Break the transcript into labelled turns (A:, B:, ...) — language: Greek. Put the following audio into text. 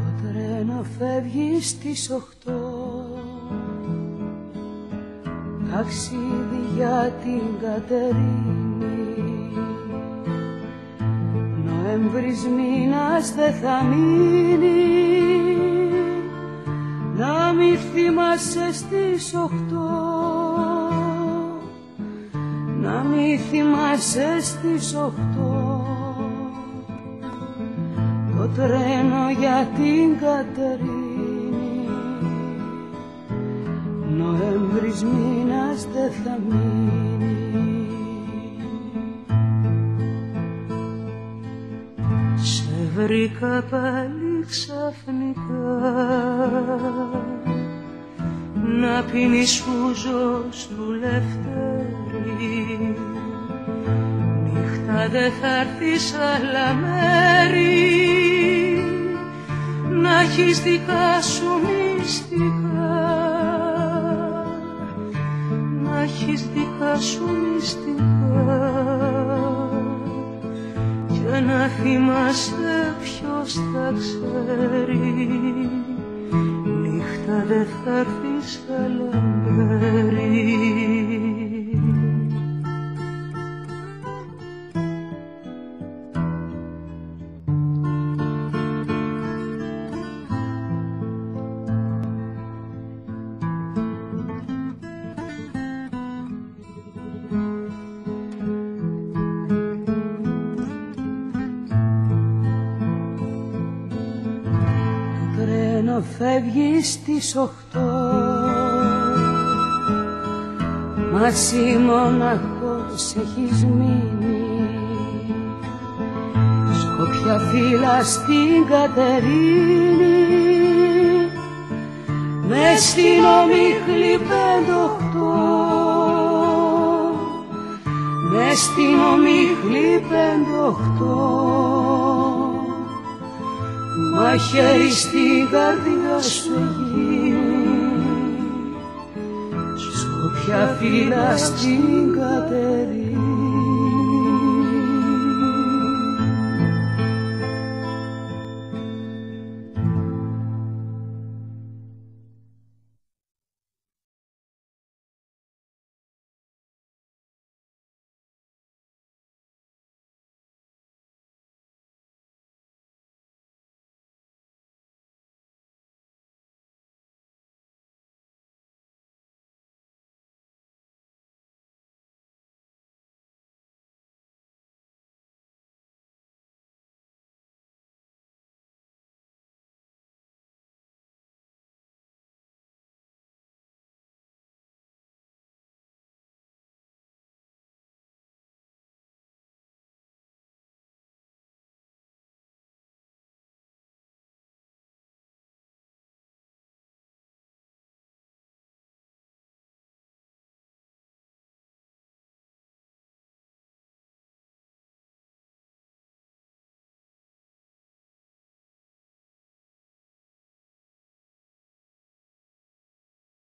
A: Το τρένο φεύγεις στις οχτώ Ταξίδι για την Κατερίνη. Νοέμβρης μήνας δεν θα μείνει. Να μη θυμάσαι στις οχτώ Να μη θυμάσαι στις οχτώ Το τρένο για την Κατερίνη. Νοέμβρης μήνας δεν θα μείνει. Σε βρήκα πάλι ξαφνικά. Να πίνεις ούζο σου λευτέρη νύχτα δε θα έρθεις άλλα μέρη να έχεις δικά σου μυστικά. Να έχεις δικά σου μυστικά. Και να θυμάσαι ποιος θα ξέρει. Νύχτα δε θα έρθεις άλλα μέρη φεύγεις στις οχτώ Μας εσύ μοναχός έχεις μείνει. Σκοπιά φύλλα στην Κατερίνη. Μες στην ομίχλη πεντοχτώ. Μες στην ομίχλη πεντοχτώ Μα χέρι στην καρδιά σου γίνει Σκοπιά φύλλα στην Κατερίνη